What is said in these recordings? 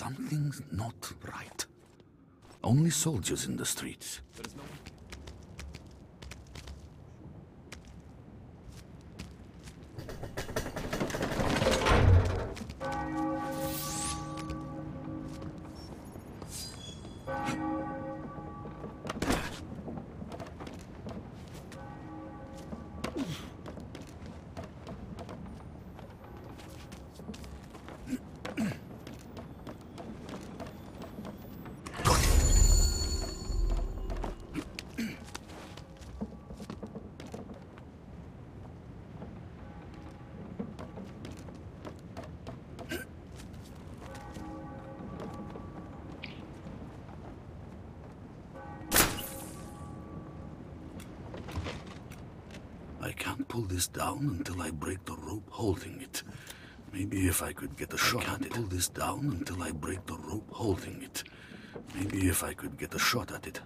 Something's not right. Only soldiers in the streets. Pull this down until I break the rope holding it. Maybe if I could get a shot at it. pull this down until I break the rope holding it. Maybe if I could get a shot at it.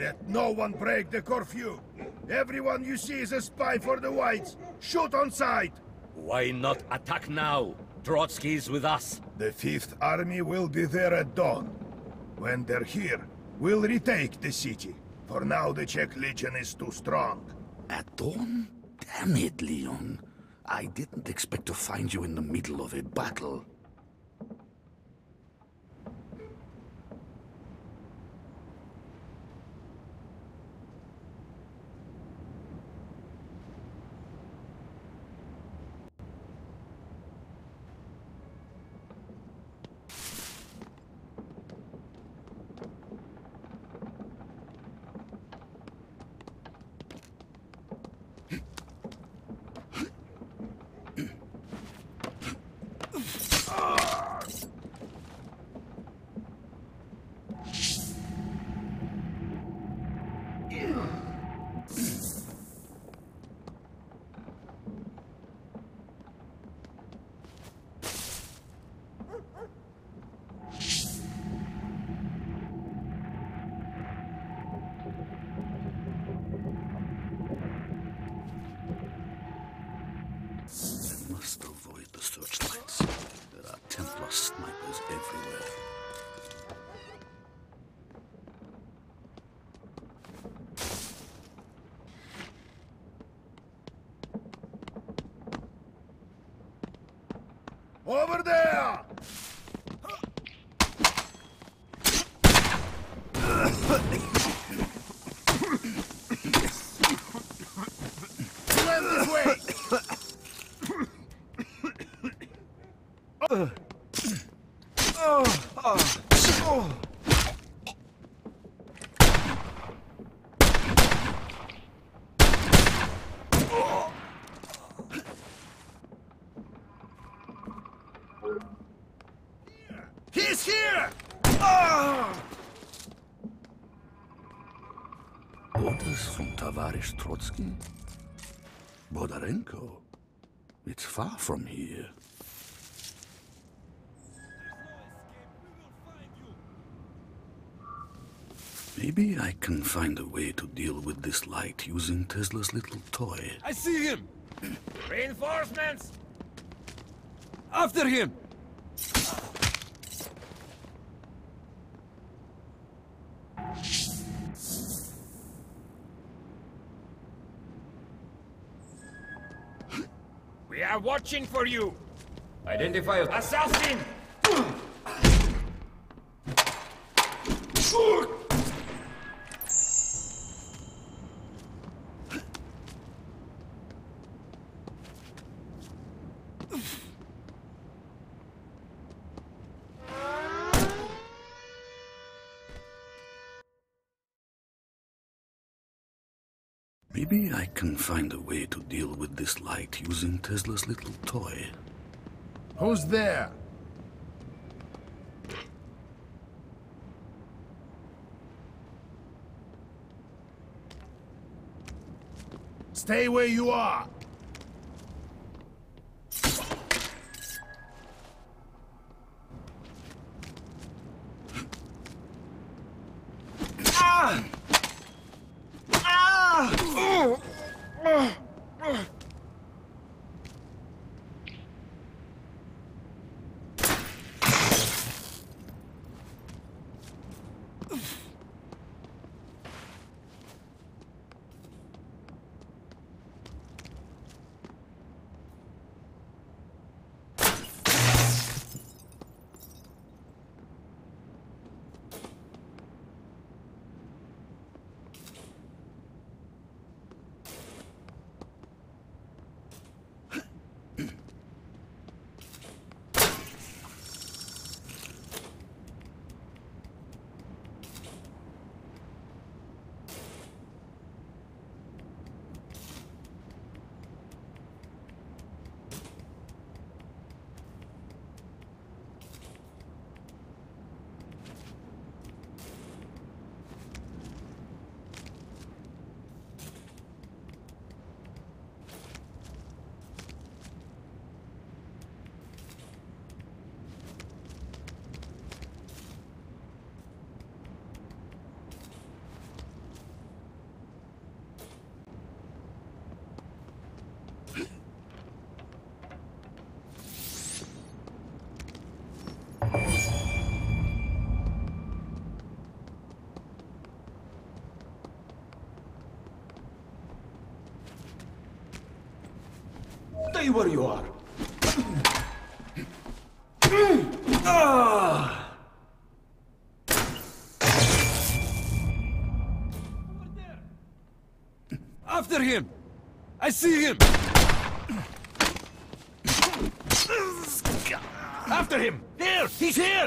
Let no one break the curfew. Everyone you see is a spy for the Whites. Shoot on sight. Why not attack now? Trotsky is with us. The Fifth Army will be there at dawn. When they're here, we'll retake the city. For now, the Czech Legion is too strong. At dawn? Damn it, Leon. I didn't expect to find you in the middle of a battle. Over there! Tavarish Trotsky? Bodarenko? It's far from here. Maybe I can find a way to deal with this light using Tesla's little toy. I see him! Reinforcements! After him! Are watching for you! Identify Assassin! Maybe I can find a way to deal with this light using Tesla's little toy. Who's there? Stay where you are! Stay where you are. Ah. After him! I see him! After him! Here! He's here!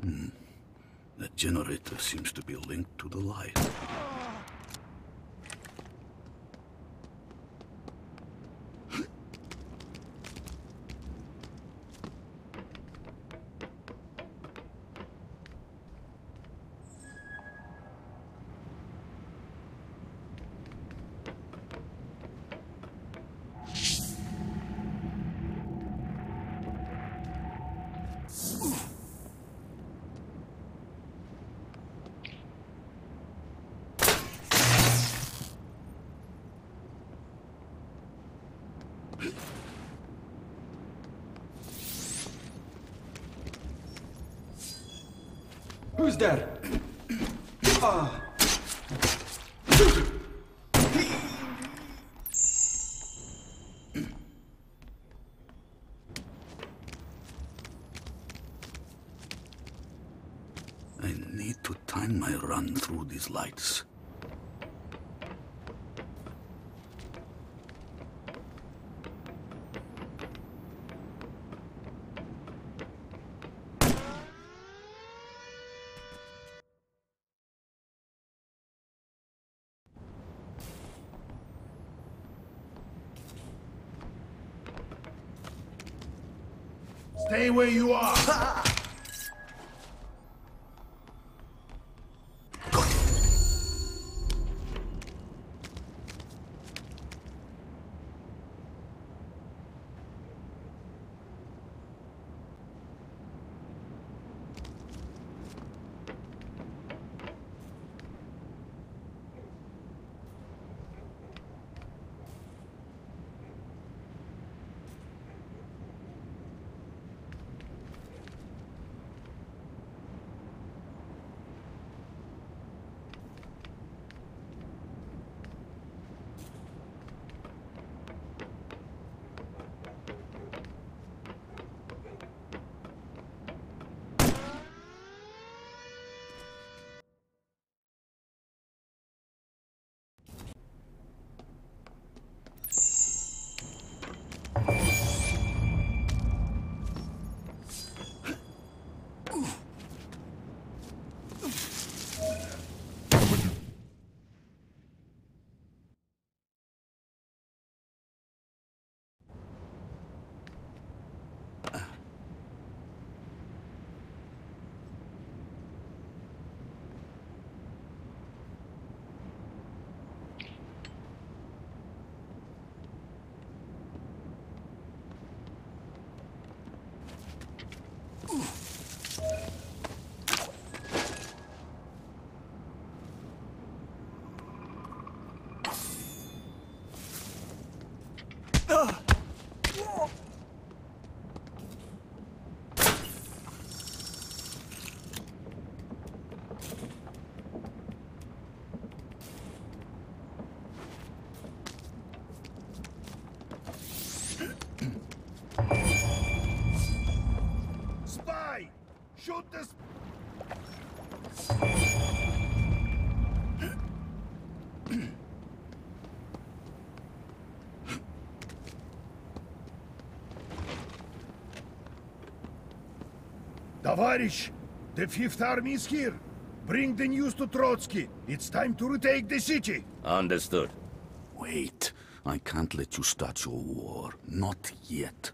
Hmm. That generator seems to be linked to the light. Ah. I need to time my run through these lights. Stay where you are! Shoot this. Товарищ, the Fifth Army is here. Bring the news to Trotsky. It's time to retake the city. Understood. Wait. I can't let you start your war. Not yet.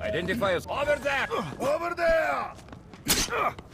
Identify us. Over there! Over there. Can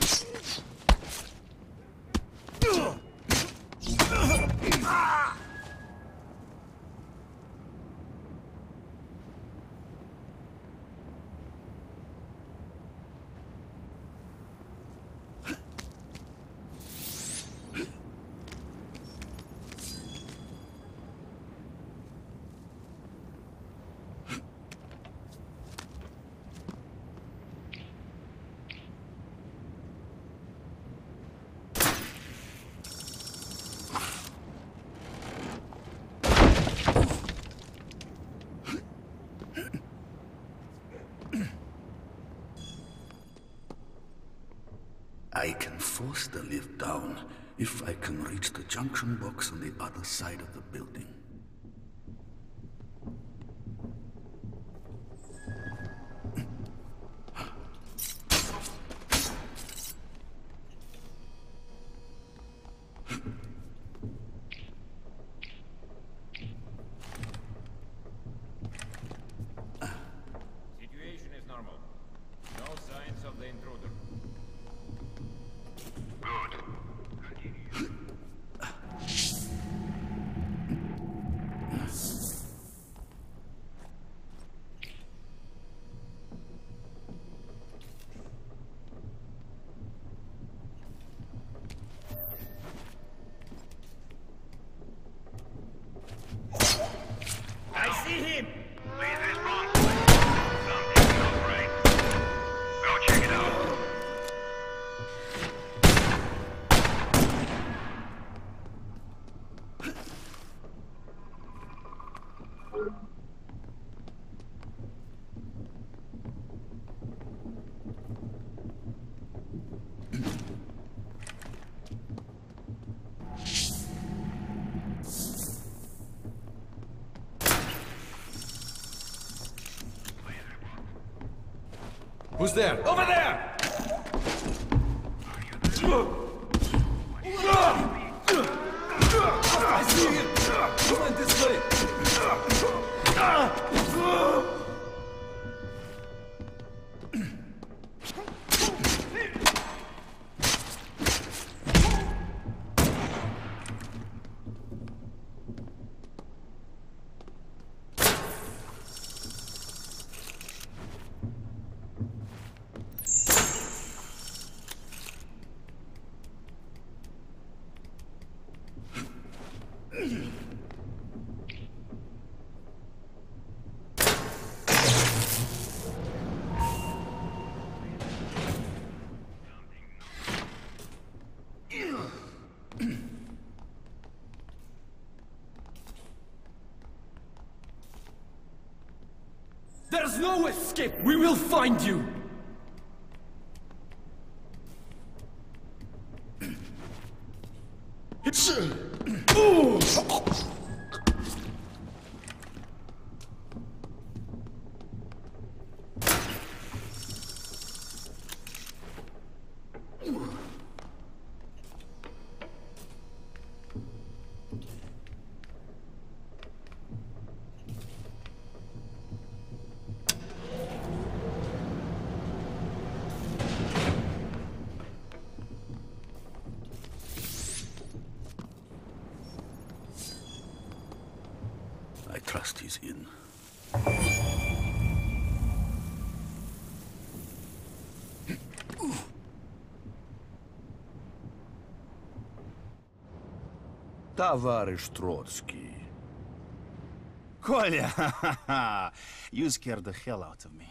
force the lift down if I can reach the junction box on the other side of the building. Situation is normal. No signs of the intruder. I Who's there? Over there! I see him! Come on this way! There's no escape! We will find you! trust he's in. Товарищ Троцкий. Kolya, you scared the hell out of me.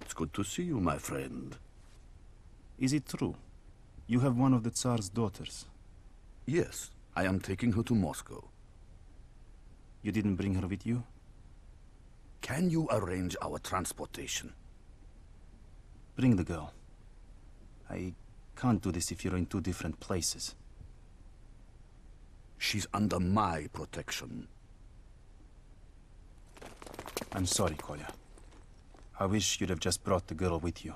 It's good to see you, my friend. Is it true? You have one of the Tsar's daughters. Yes, I am taking her to Moscow. You didn't bring her with you? Can you arrange our transportation? Bring the girl. I can't do this if you're in two different places. She's under my protection. I'm sorry, Kolya. I wish you'd have just brought the girl with you.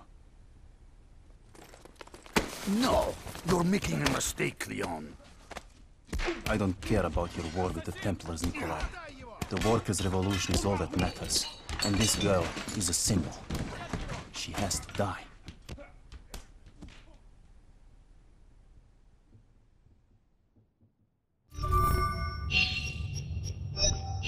No! You're making a mistake, Leon. I don't care about your war with the Templars, Nikolai. The workers' revolution is all that matters. And this girl is a symbol. She has to die.